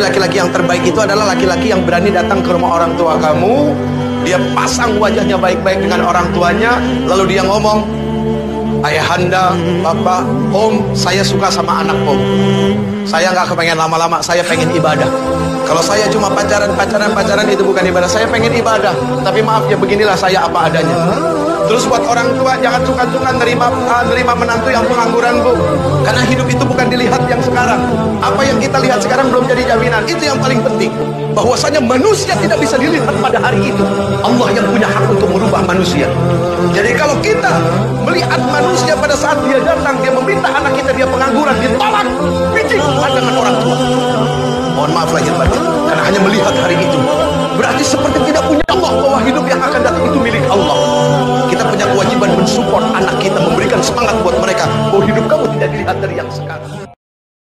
laki-laki yang terbaik itu adalah laki-laki yang berani datang ke rumah orang tua kamu. Dia pasang wajahnya baik-baik dengan orang tuanya lalu dia ngomong ayahanda, bapak, om saya suka sama anak om. Saya nggak kepengen lama-lama saya pengen ibadah. Kalau saya cuma pacaran, pacaran, pacaran itu bukan ibadah. Saya pengen ibadah. Tapi maaf ya beginilah saya apa adanya. Terus buat orang tua jangan suka-suka nerima uh, nerima menantu yang pengangguran bu, karena hidup itu bukan dilihat yang sekarang. Apa yang kita lihat sekarang belum jadi jaminan. Itu yang paling penting. Bahwasanya manusia tidak bisa dilihat pada hari itu. Allah yang punya hak untuk merubah manusia. Jadi kalau kita melihat manusia pada saat dia datang, dia meminta anak kita dia pengangguran, ditolak, biji pandangan orang tua. Mohon maaf lahir batin, karena hanya melihat hari itu. Berarti seperti tidak punya Allah bahwa hidup yang akan datang itu milik Allah. Kita punya kewajiban mensupport anak kita, memberikan semangat buat mereka bahwa hidup kamu tidak dilihat dari yang sekarang.